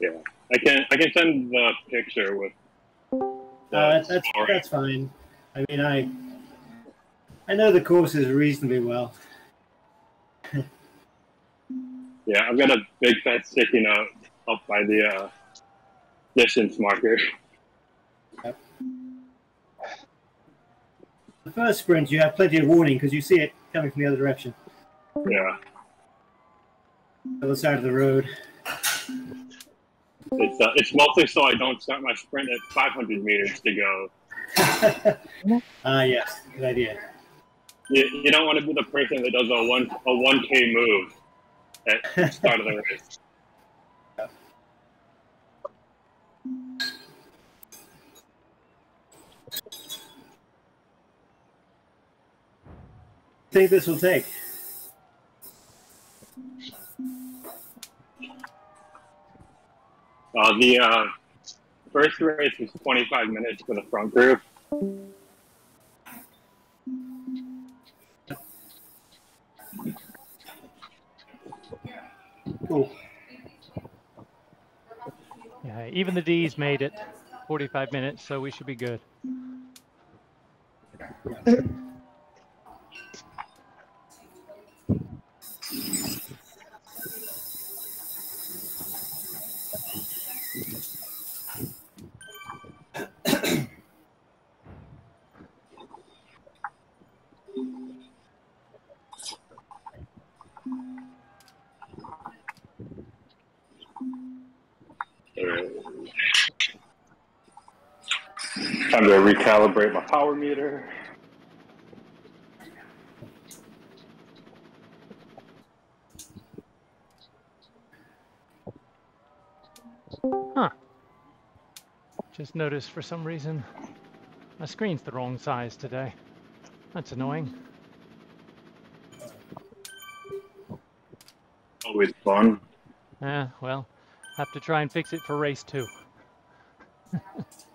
Yeah, I can I can send the picture with. the Uh, that's that's, that's fine. I mean, I I know the courses reasonably well. Yeah, I've got a big fat sticky note up by the uh, distance marker. The first sprint, you have plenty of warning because you see it coming from the other direction, Yeah, the other side of the road. It's uh, it's mostly so I don't start my sprint at 500 meters to go. Ah, yes, good idea. You, you don't want to be the person that does a one a one k move at the start of the race. think this will take? Uh, the uh, first race was 25 minutes for the front group. Cool. Yeah, even the D's made it 45 minutes, so we should be good. Time to recalibrate my power meter. Huh. Just noticed for some reason my screen's the wrong size today. That's annoying. Always fun. Yeah, well, have to try and fix it for race two.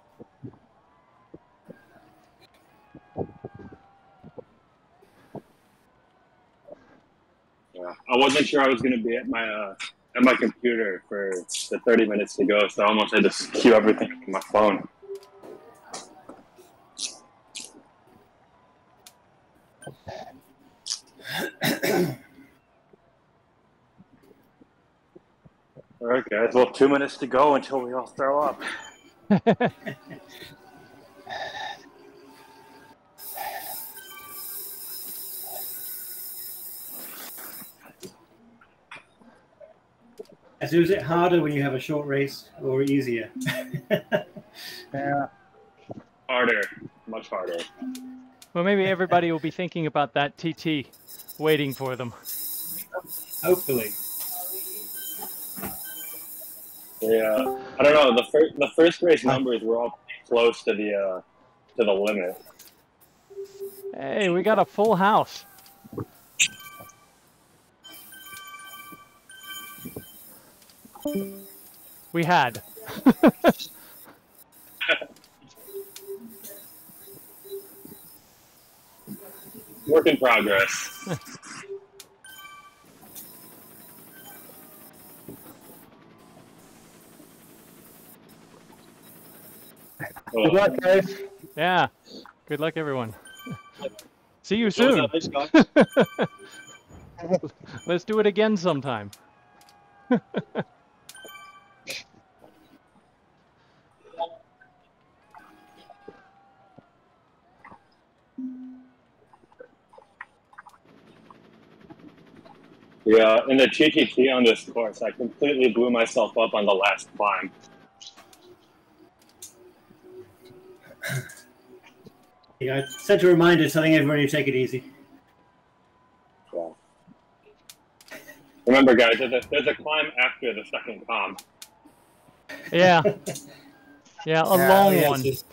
I wasn't sure I was going to be at my uh, at my computer for the 30 minutes to go, so I almost had to queue everything on my phone. All right, guys. Well, two minutes to go until we all throw up. So is it harder when you have a short race or easier? Yeah. Harder, much harder. Well, maybe everybody will be thinking about that TT waiting for them. Hopefully. Yeah, I don't know. The first the first race numbers were all close to the uh, to the limit. Hey, we got a full house. We had. Work in progress. Good luck, guys. Yeah. Good luck, everyone. See you soon. that this guy? Let's do it again sometime. Yeah, in the TTT on this course, I completely blew myself up on the last climb. Yeah, I sent a reminder telling everyone to take it easy. Yeah. Remember, guys, there's a, there's a climb after the second comp. Yeah. Yeah, a Yeah, long yes, one. it's-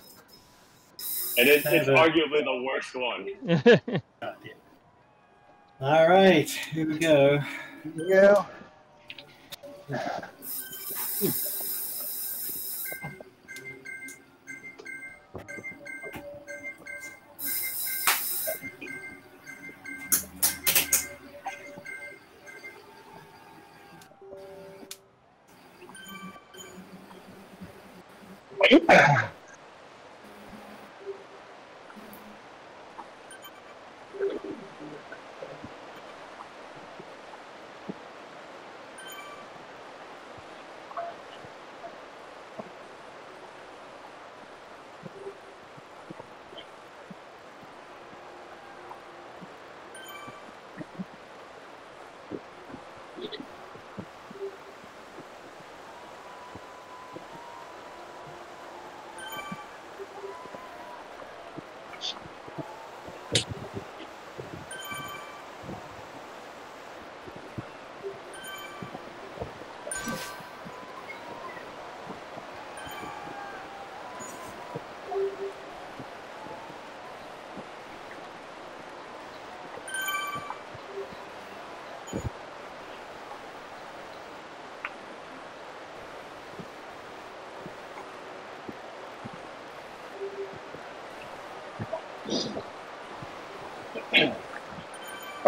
And it, it's arguably the worst one. All right, here we go. Here Yeah. All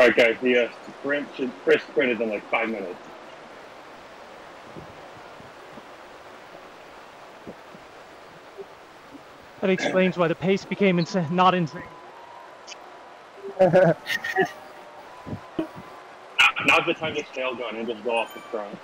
right, guys. The uh, sprint should first sprint is in like five minutes. That explains why the pace became insane, not insane. Now- Now's the time to tail gun and just go off the front.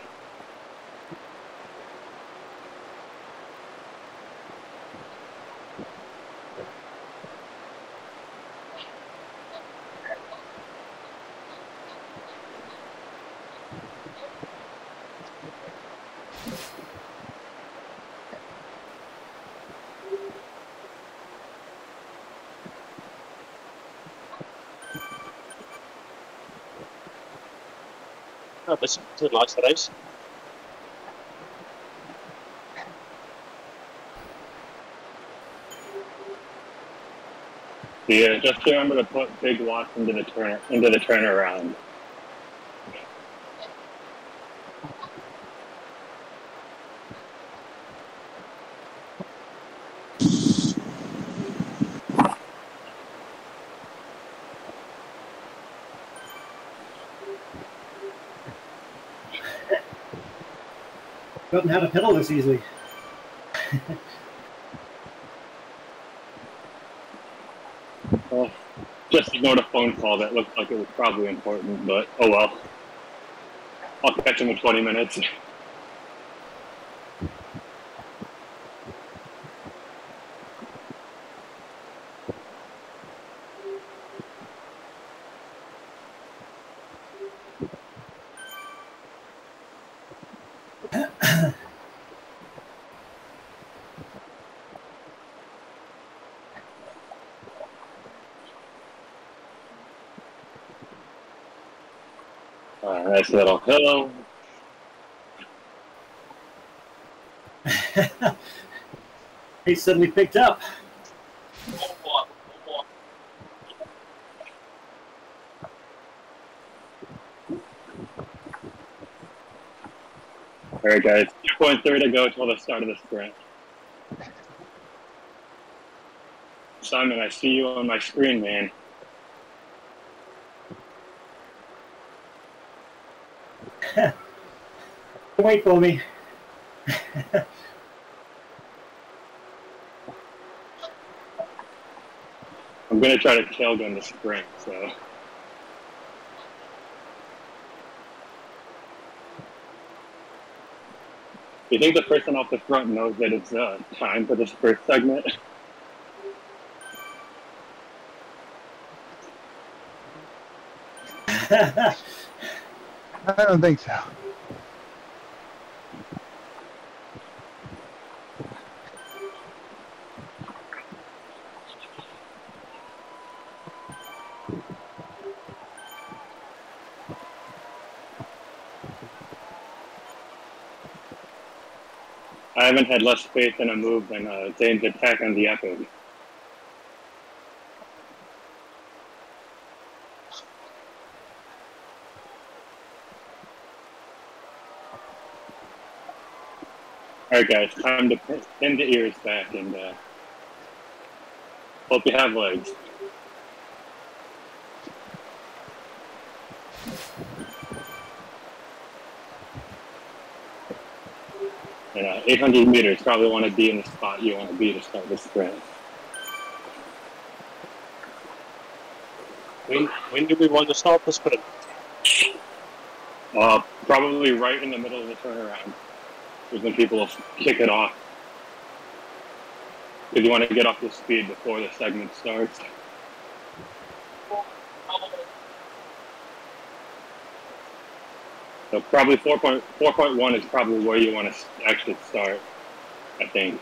Oh, this two likes the race. Yeah, just remember to put big watts into the turn into the turnaround. Forgotten how to pedal this easily. Well, just ignored a phone call. That looked like it was probably important, but oh well. I'll catch him in 20 minutes. Uh, nice little hill. He suddenly picked up. All right, guys. 2.3 to go till the start of the sprint. Simon, I see you on my screen, man. Wait for me. I'm gonna try to tail gun the sprint, so. You think the person off the front knows that it's uh, time for this first segment? I don't think so. Had less faith in a move than uh, Zane's attack on the Epic. Alright guys, time to pin the ears back and uh, hope you have legs. You know, 800 meters probably want to be in the spot you want to be to start the sprint. When, when do we want to start the sprint? Uh, probably right in the middle of the turnaround is when people will kick it off. Because you want to get off the speed before the segment starts. So probably 4.4.1 is probably where you want to actually start, I think.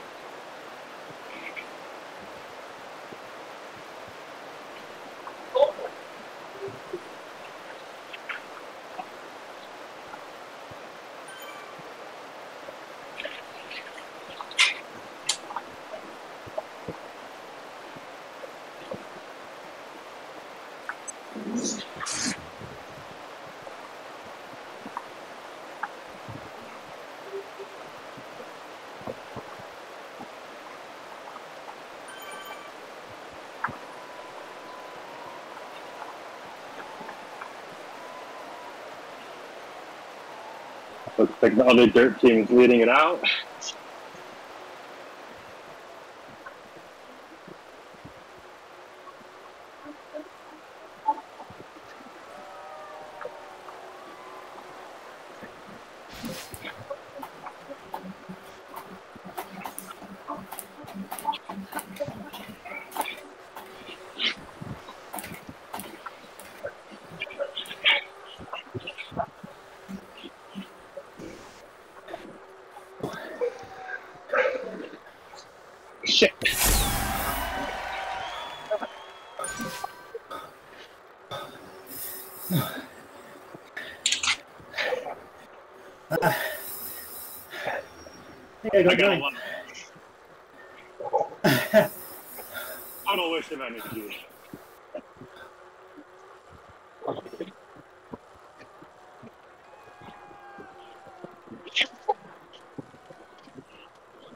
Like the other dirt team is leading it out. I think I I got got a mine. lot. Total waste of energy.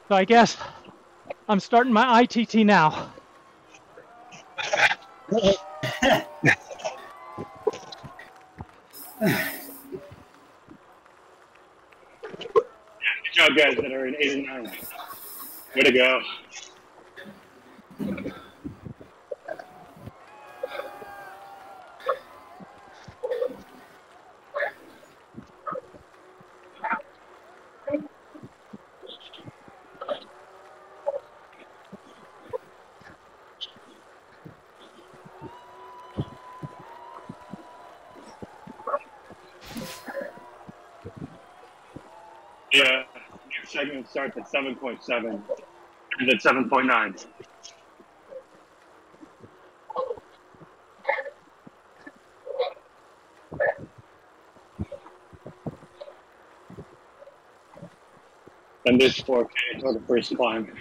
So I guess I'm starting my ITT now. 189. Way to go. Starts at 7.7 and at 7.9. And this 4K for the first climb.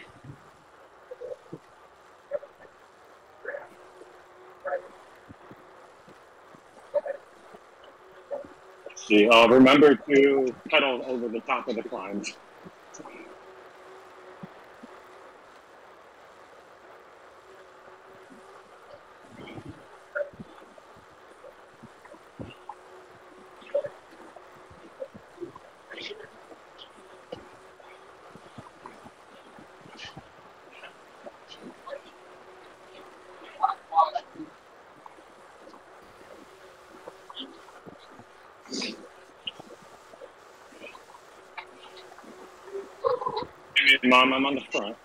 See, uh, remember to pedal over the top of the climbs. Mom, I'm on the front.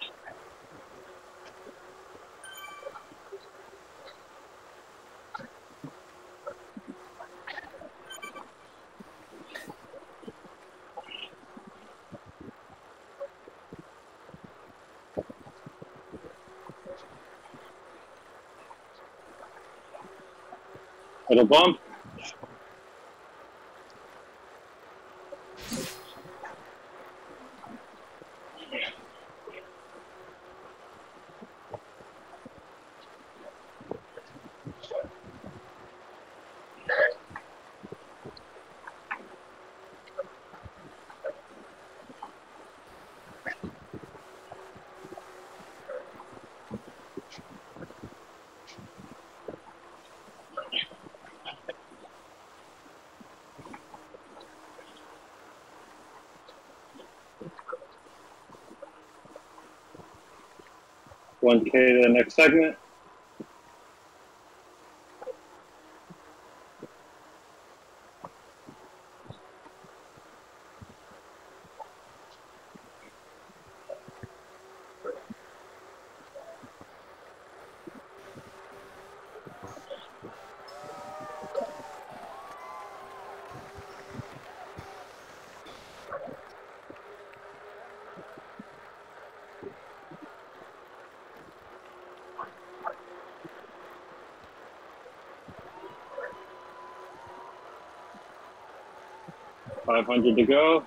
Little bump. 1K to the next segment. Five hundred to go.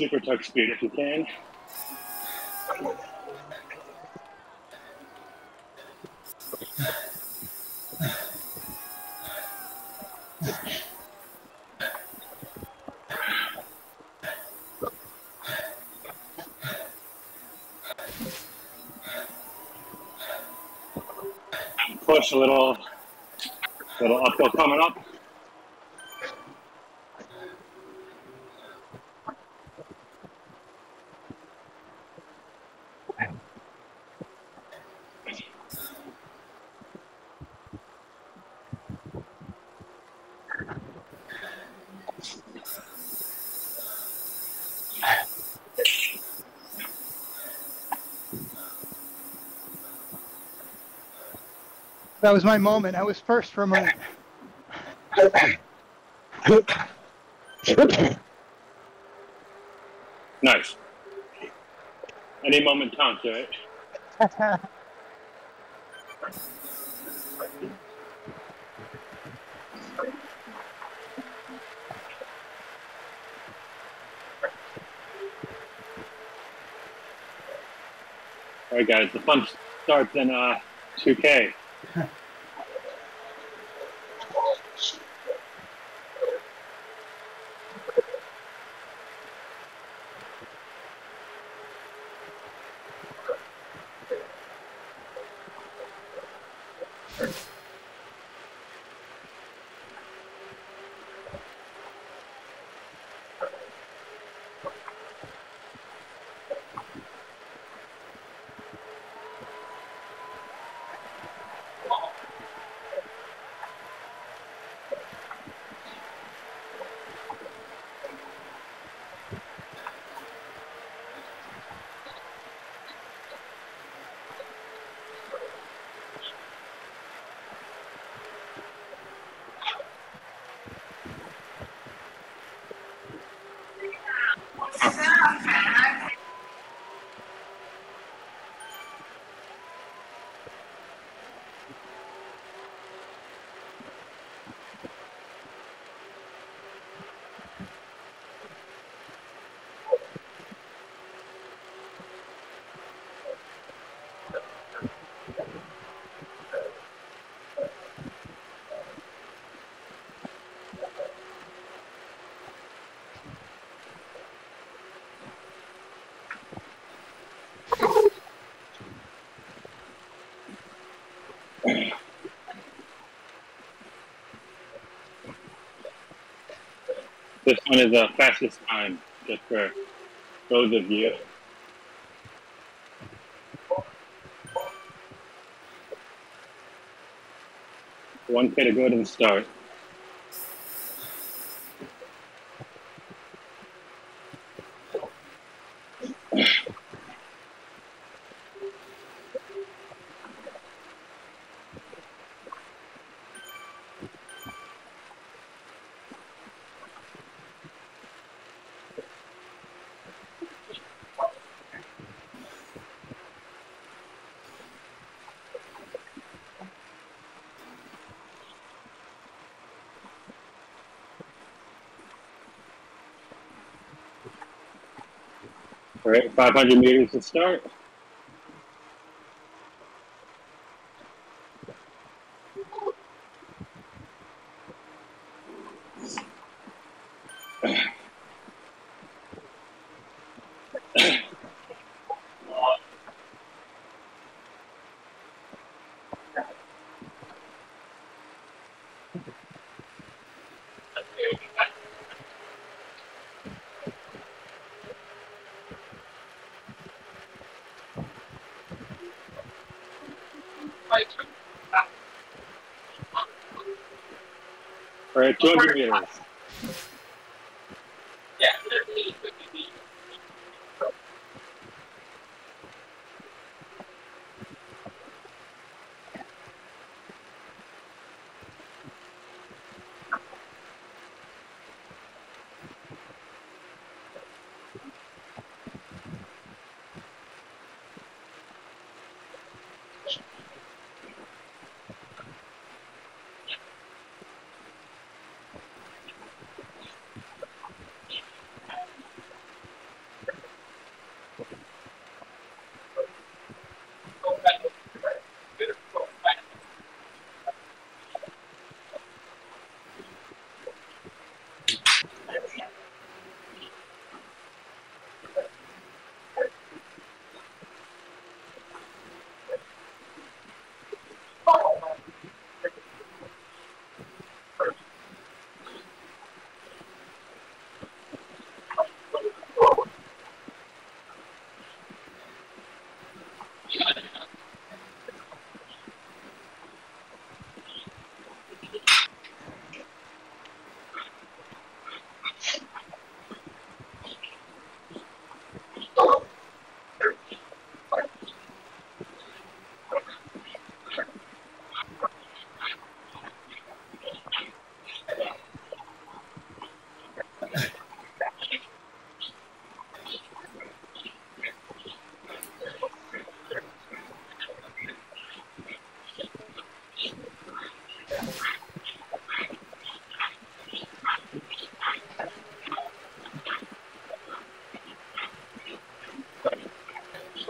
super tuck speed if you can. Push a little, little uphill coming up. That was my moment. I was first for a moment. Nice. Any moment counts, right? All right, guys. The fun starts in uh, 2K. This one is the fastest time, just for those of you. One K to go to the start. Right, 500 meters to start. All right, 200 meters.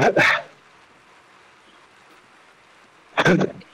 هذا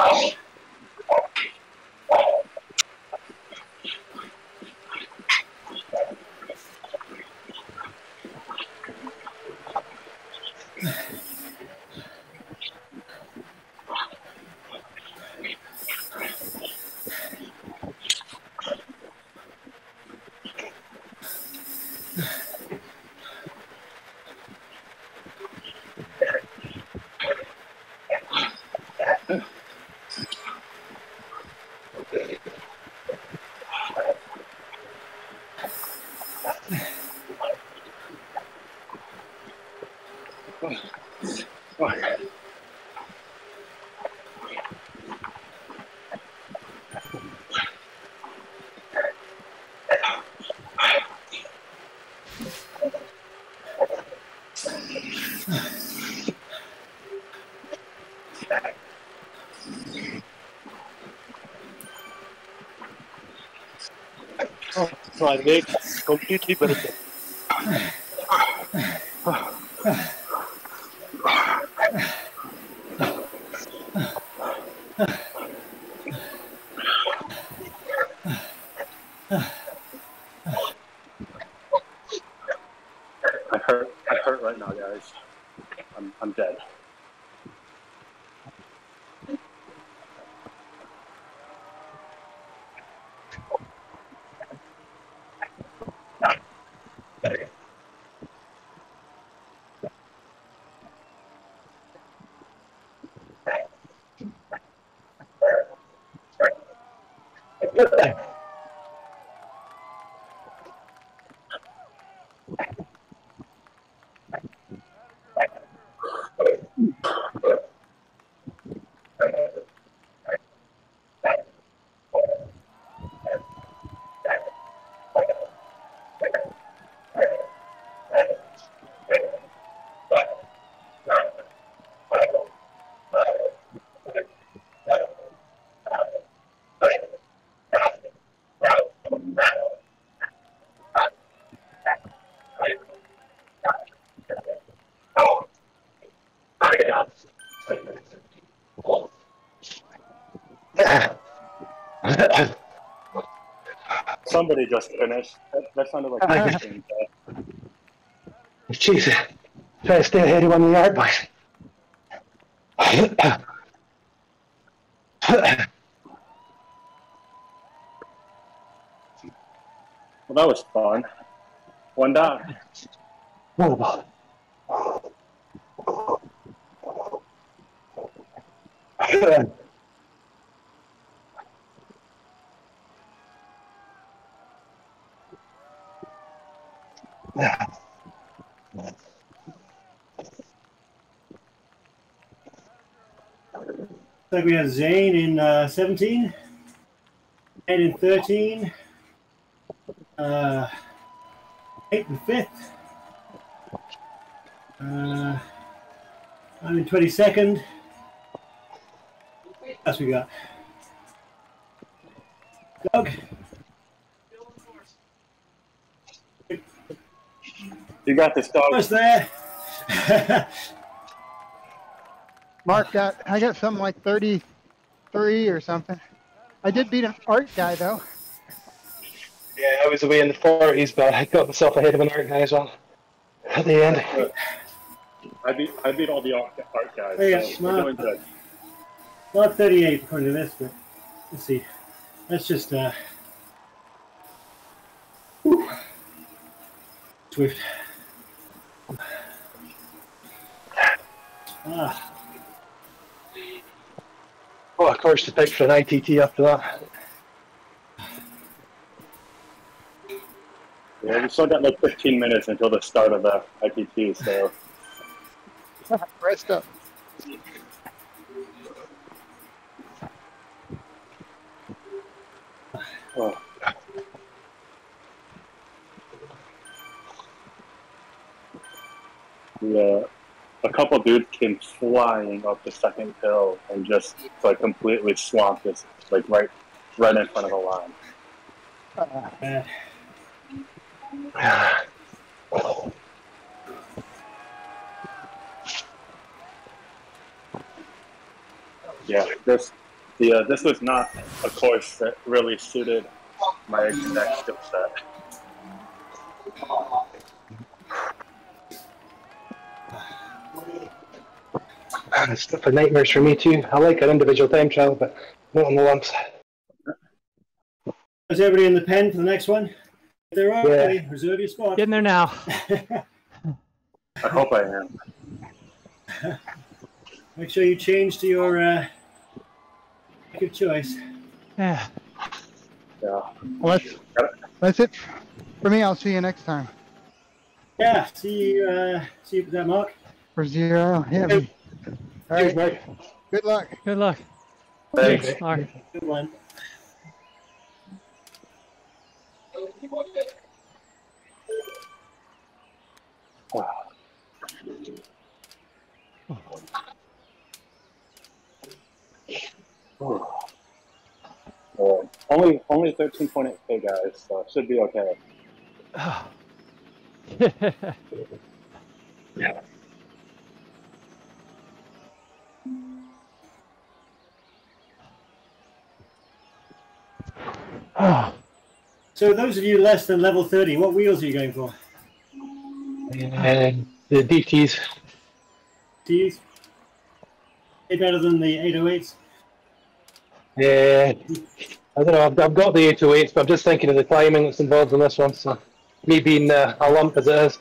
Bye. My leg completely broken. I hurt. I hurt right now, guys. I'm, I'm dead. Somebody just finished. That, that sounded like Uh-huh. Jesus. Try to stay ahead of one of the yard boys. Well, that was fun. One down. Another ball. So we have Zane in uh, 17, Ed in 13, uh, 8 and 5th. Uh, I'm in 22nd. What else we got? Doug, You got this dog. almost there. Mark got, I got something like 33 or something. I did beat an art guy though. Yeah, I was away in the 40s, but I got myself ahead of an art guy as well. At the end. I beat I beat all the art, art guys. Yeah, so we're doing good. Not 38 according to this, but let's see. Let's just uh whew. Zwift. Of course, to pick for an ITT after that. Yeah, we still got like 15 minutes until the start of the ITT, so Rest up. oh. Yeah, a couple dudes came flying up the second hill and just like completely swamped us, like right, right in front of the line. Yeah, this the uh, this was not a course that really suited my exact skill set. It's stuff for nightmares for me too. I like an individual time trial, but not on the lumps. Is everybody in the pen for the next one? If there are, Yeah. okay, reserve your spot. Getting there now. I hope I am. Make sure you change to your uh, your choice. Yeah. Yeah. Well, that's, that's it for me. I'll see you next time. Yeah, see you. Uh, see you for that, Mark. For zero. Yeah. Hey. All right. Good luck. Good luck. Thanks. Mark. Good one. Uh, only only 13.8k guys, so it should be okay. oh, So those of you less than level 30, what wheels are you going for? And the DTs. These? Any better than the 808s? Yeah, I don't know. I've, I've got the 808s, but I'm just thinking of the climbing that's involved in this one. So, me being uh, a lump as it is.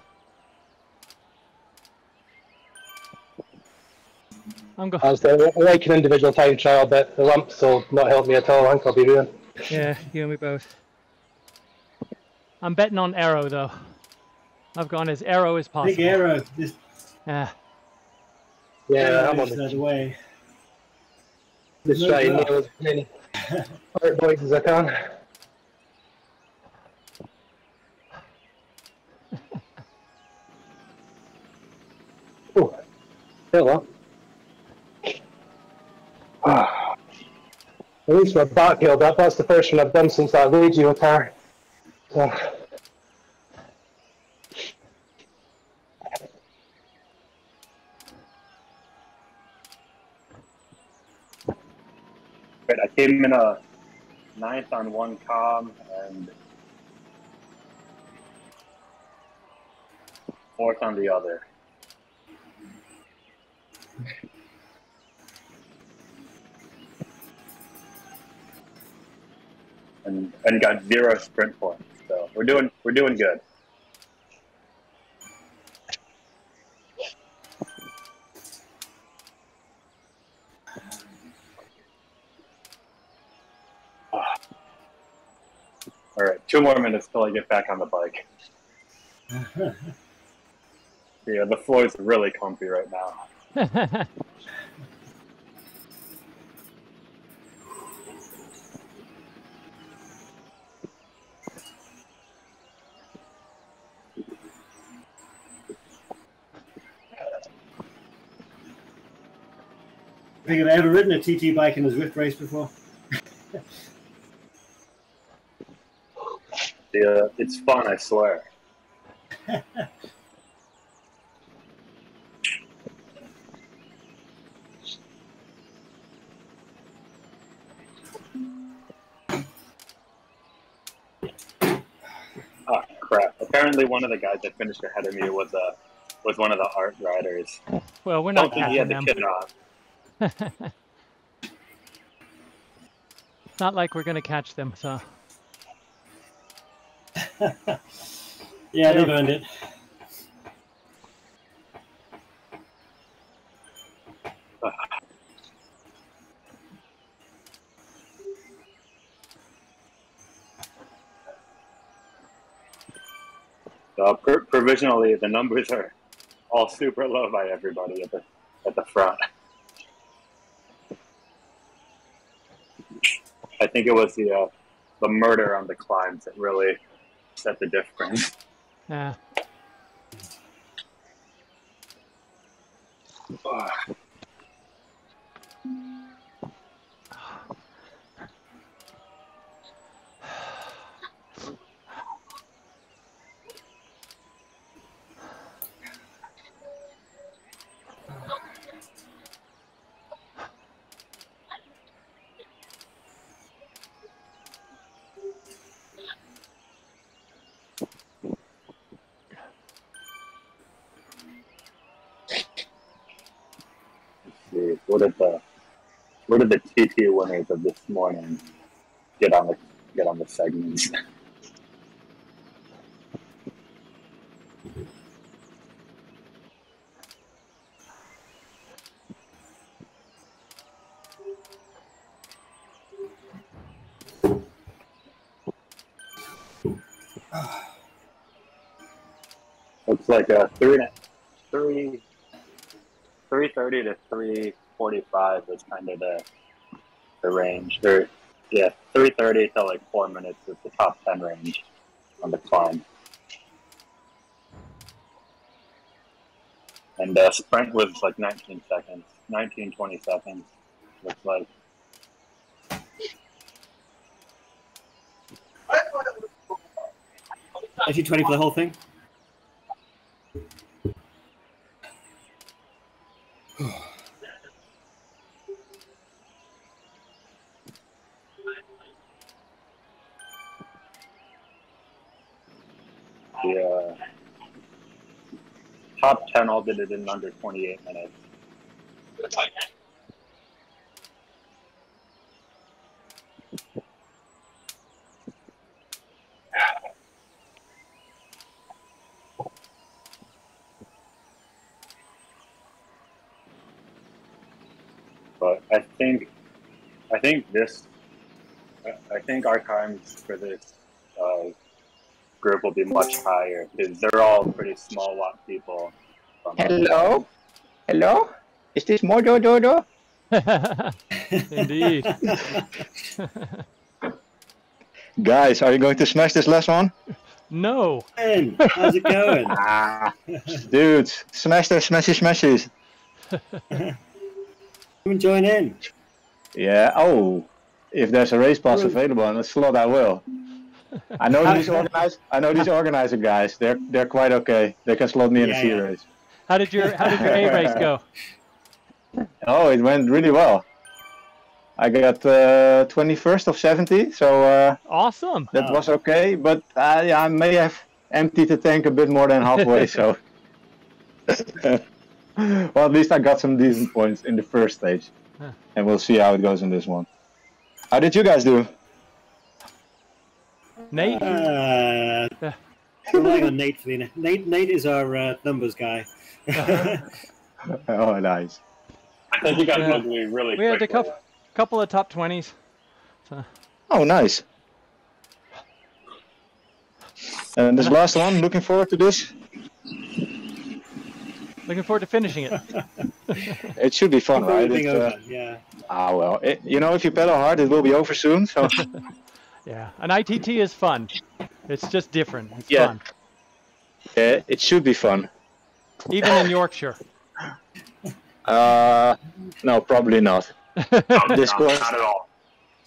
I'm going. As the, I like an individual time trial, but the lumps will not help me at all. I think I'll be ruined. Yeah, you and me both. I'm betting on aero though. I've gone as aero as possible. Big aero. Just Yeah. Yeah, I'm on the the other way. just No try and doubt. nail as many art boys as I can. Oh, hello. At least my back healed up. That's the first one I've done since that radio attack. So, I came in a ninth on one com and fourth on the other. And and got zero sprint points. So we're doing we're doing good. All right, two more minutes till I get back on the bike. Yeah, the floor is really comfy right now. think I've ever ridden a TT bike in a Zwift race before. Yeah, it's fun, I swear. oh crap! Apparently, one of the guys that finished ahead of me was uh, was one of the art riders. well, we're I not don't think he had them. the kid on. It's not like we're gonna catch them, so Yeah, they've earned it. So provisionally, the numbers are all super low by everybody at the at the front. I think it was the uh, the murder on the climbs that really set the difference. yeah. see, what did the what did the TT winners of this morning get on the get on the segments? Looks like a three and a- three three thirty to three forty five was kind of the the range. Or yeah, three thirty to like four minutes is the top ten range on the climb. And uh, sprint was like 19 seconds, 19, 20 seconds. Looks like. Actually, 20 for the whole thing. The uh, top 10 all it in under 28 minutes. But I think, I think this I- I think our times for this uh, group will be much higher because they're all pretty small lot people. From- Hello? Hello? Is this Mojo Jojo? Indeed. Guys, are you going to smash this last one? no. Ben, how's it going? Ah, dudes, smash the smashy smashes. Come and join in. Yeah. Oh, if there's a race pass available in the slot, I will. I know these organize. I know these organizer guys. They're they're quite okay. They can slot me in Yeah, a C yeah. race. How did your How did your A race go? Oh, it went really well. I got uh, 21st of 70, so uh, Awesome. that Oh. was okay. But uh, yeah, I may have emptied the tank a bit more than halfway. so, well, at least I got some decent points in the first stage, Huh. and we'll see how it goes in this one. How did you guys do? Nate. Uh, relying on Nate for the Nate. Nate is our uh, numbers guy. Oh, nice. I think you guys Yeah. will do really We had a couple couple of top twenties. Oh, nice. And this last one, looking forward to this. Looking forward to finishing it. It should be fun, right? being It's, uh, over. Yeah. ah, well, it, you know, if you pedal hard, it will be over soon. So, Yeah, an ITT is fun. It's just different. It's Yeah. fun, yeah, it should be fun. Even in Yorkshire. Uh, no, probably not. This course, not at all.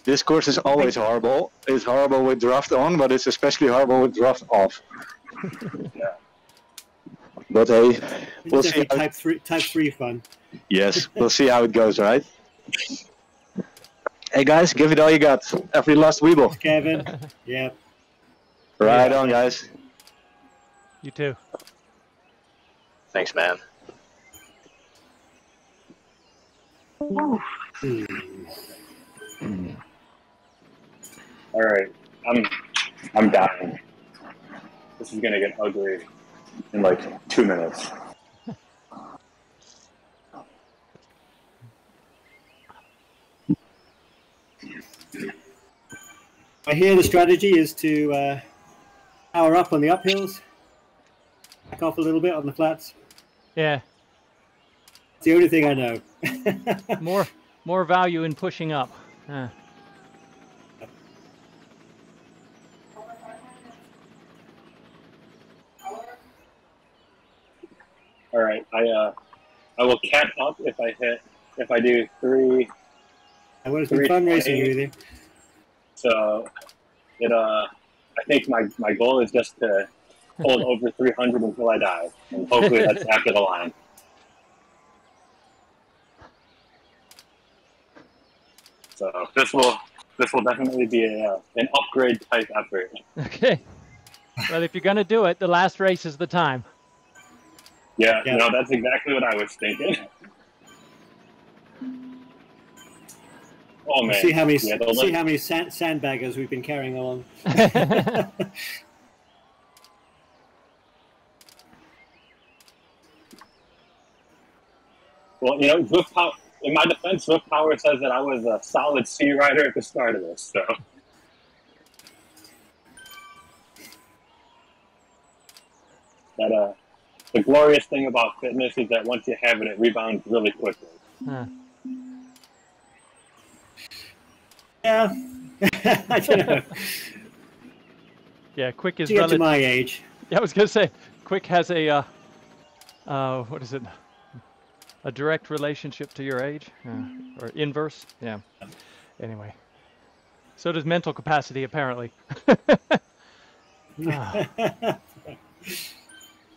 this course is always horrible. It's horrible with draft on, but it's especially horrible with draft off. yeah. But hey, we'll see. definitely How, type three. Type three fun. yes, we'll see how it goes, right? Hey guys, give it all you got. Every last weeble. Kevin. yeah. Right on, guys. You too. Thanks, man. All right, I'm I'm dying. This is gonna get ugly in like two minutes. I hear the strategy is to uh, power up on the uphills, back off a little bit on the flats. Yeah, It's the only thing I know. more more value in pushing up. Uh, All right, I uh, I will cap up if I hit if I do three. I want to be fun racing with you. So it uh, I think my my goal is just to hold over 300 until I die, and hopefully that's after the line. So this will this will definitely be a, uh, an upgrade type effort. okay. Well, if you're gonna do it, the last race is the time. Yeah, Yeah. no, that's exactly what I was thinking. Oh man, See how many yeah, see how many sand, sandbaggers we've been carrying along. well, you know, Zwift Power. In my defense, Zwift Power says that I was a solid C rider at the start of this. So that uh, the glorious thing about fitness is that once you have it, it rebounds really quickly. Huh. Yeah. I know. Yeah, quick is To get to my age, Yeah, I was gonna say, quick has a uh, uh, what is it? A direct relationship to your age, uh, or inverse? Yeah. Anyway, so does mental capacity apparently. Ah,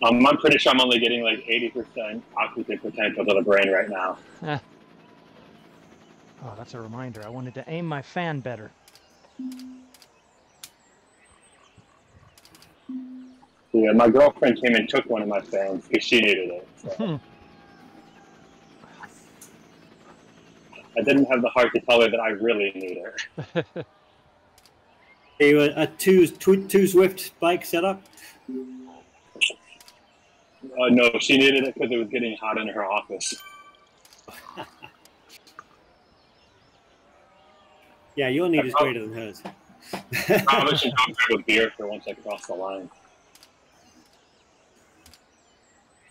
Um, I'm pretty sure I'm only getting like 80% oxygen potential to the brain right now. oh, that's a reminder. I wanted to aim my fan better. Yeah, my girlfriend came and took one of my fans because she needed it. So. I didn't have the heart to tell her that I really need her. Are you a, a two, two two Zwift bike setup? Uh, no, she needed it because it was getting hot in her office. Yeah, your need is greater than hers. Probably should go grab a beer for once I cross the line.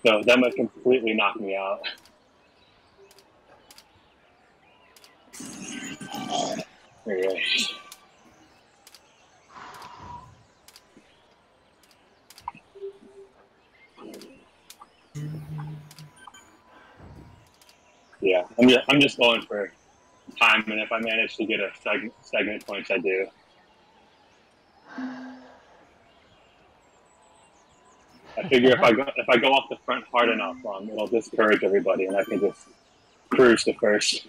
So that might completely knock me out. Yeah, I'm just, I'm just going for time, and if I manage to get a segment, segment points, I do. I figure if I go if I go off the front hard enough, um, it'll discourage everybody, and I can just cruise to first.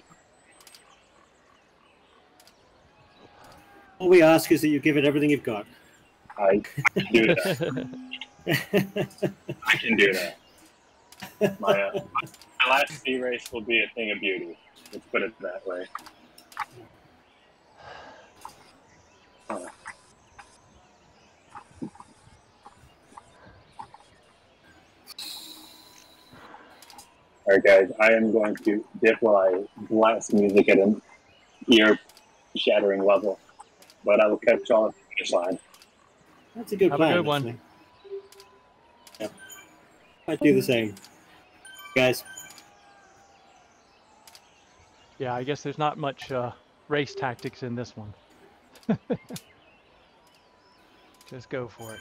All we ask is that you give it everything you've got. I can do that. I can do that. My, uh, my last C race will be a thing of beauty. Let's put it that way. All right, guys. I am going to dip while I blast music at an ear-shattering level, but I will catch y'all at the finish line. That's a good Have a good one. actually. Yep. I'd do the same. Guys, Yeah, I guess there's not much uh, race tactics in this one. Just go for it.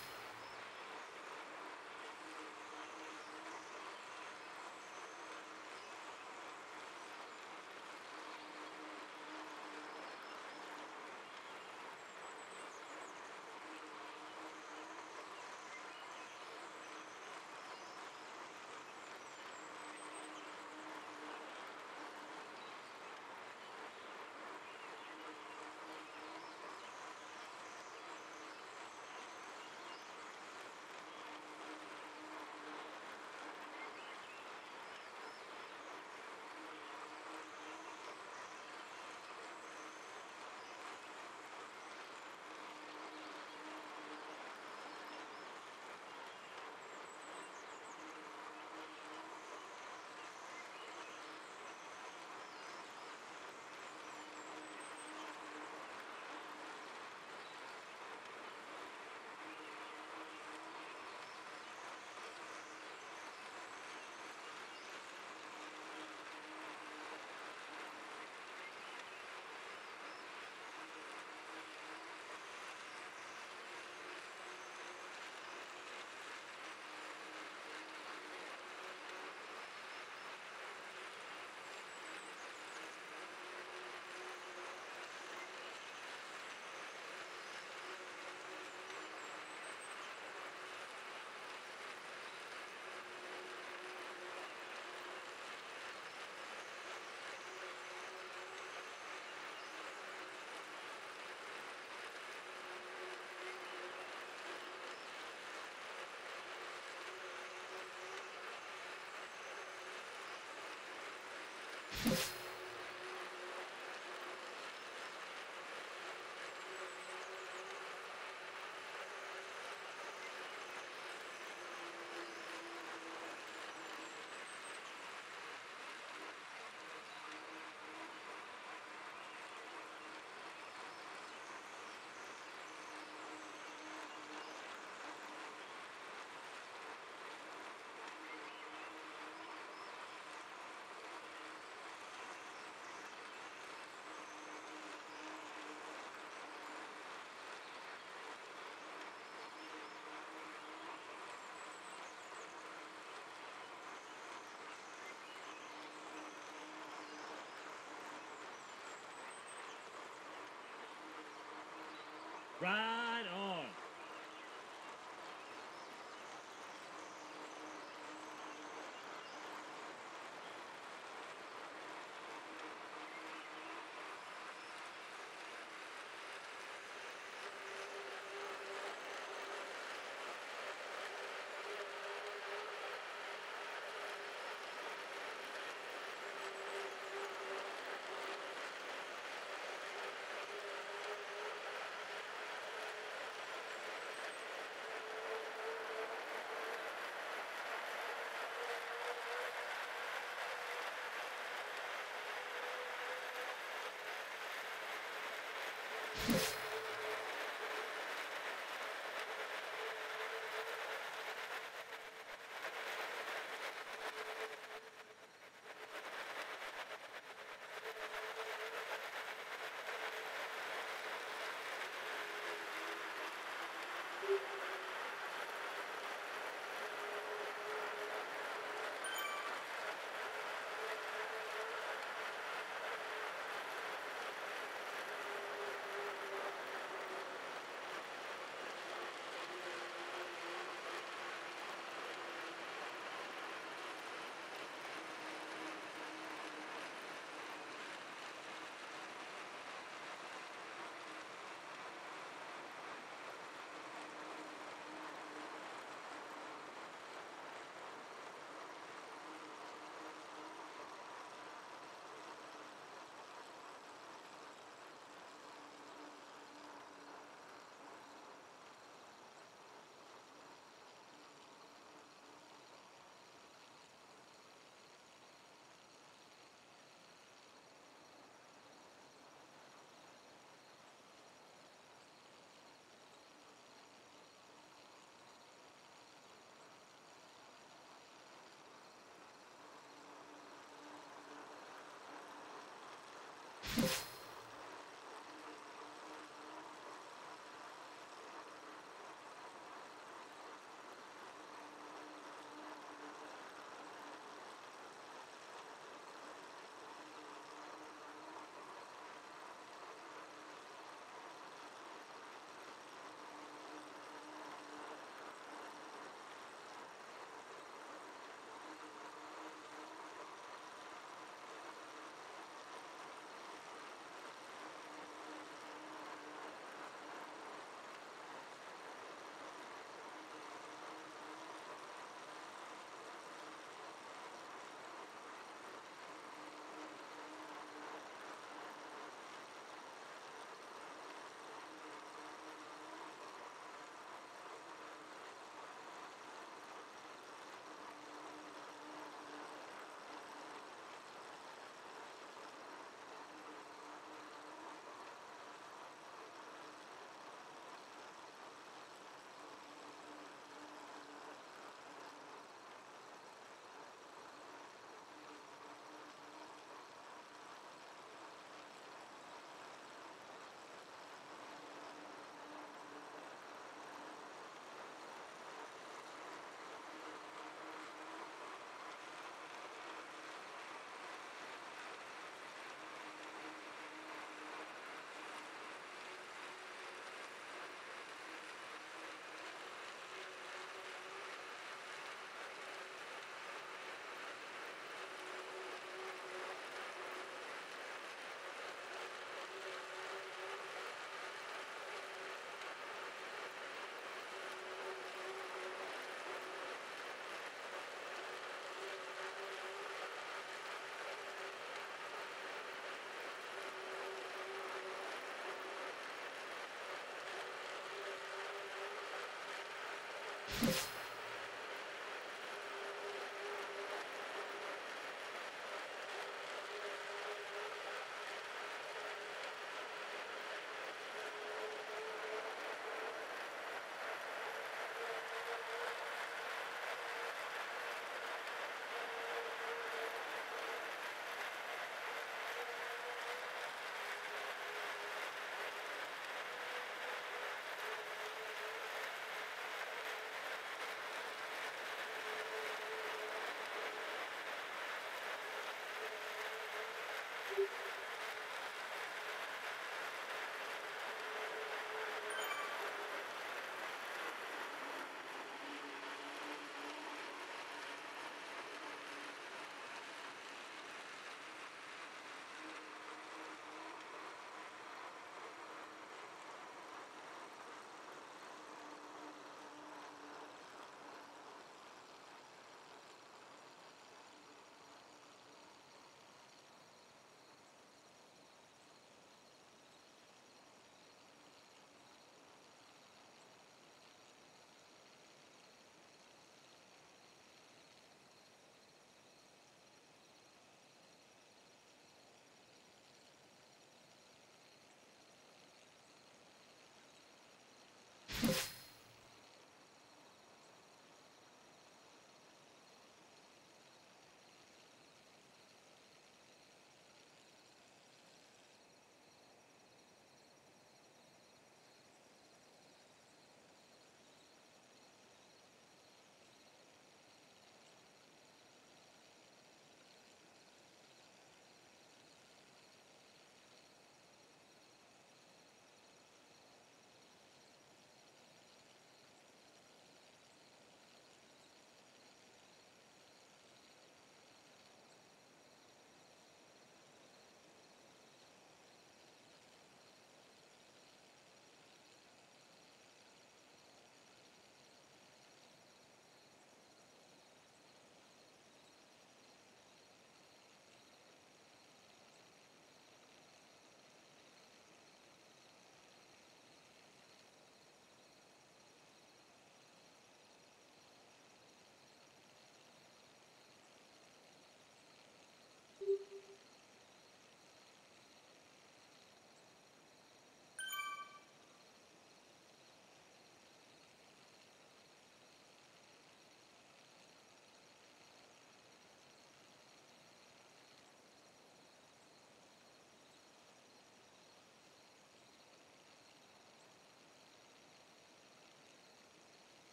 Right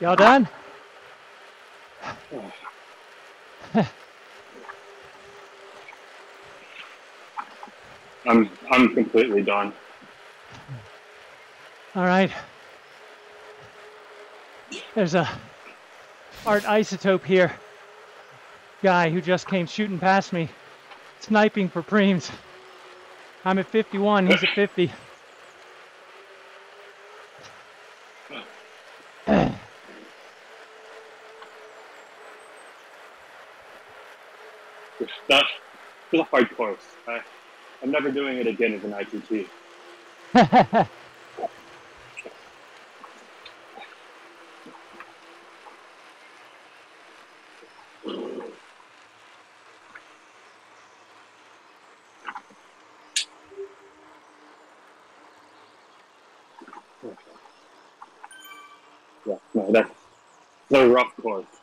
Y'all done? I'm I'm completely done. All right. There's a art isotope here. Guy who just came shooting past me, sniping for primes. I'm at 51, he's at 50. That's still a hard course. I, I'm never doing it again as an ITT. Yeah, no, that's a rough course.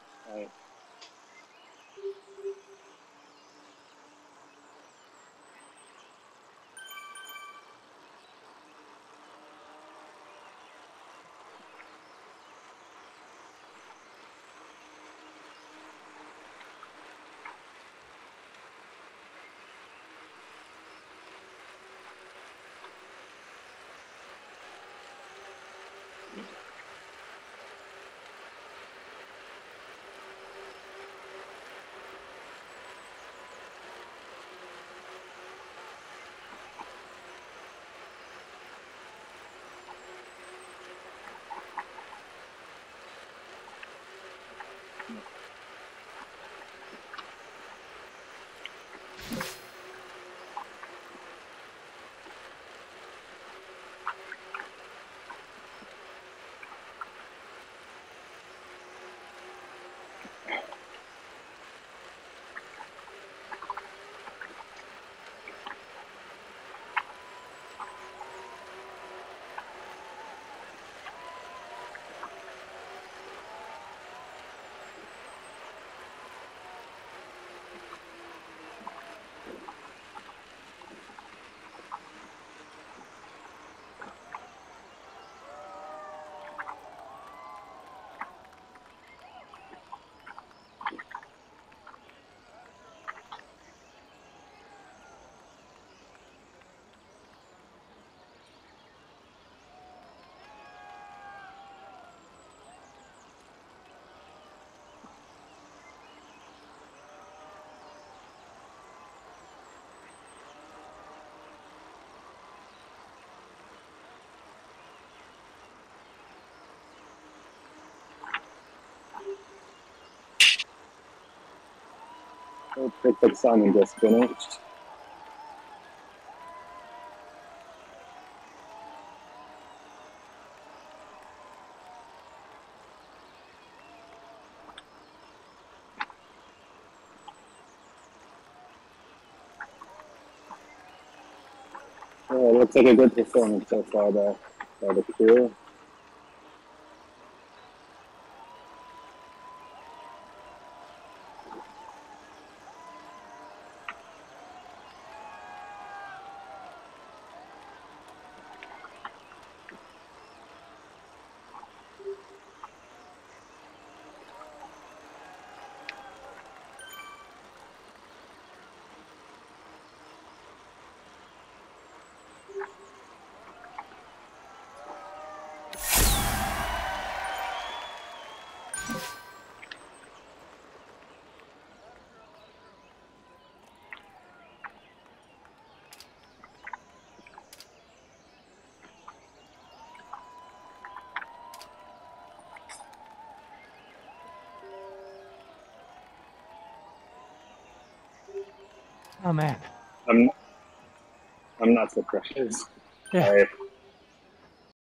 Looks like Simon just finished. Yeah, looks like a good performance so far by the crew. Oh man. I'm I'm not surprised. Yeah. I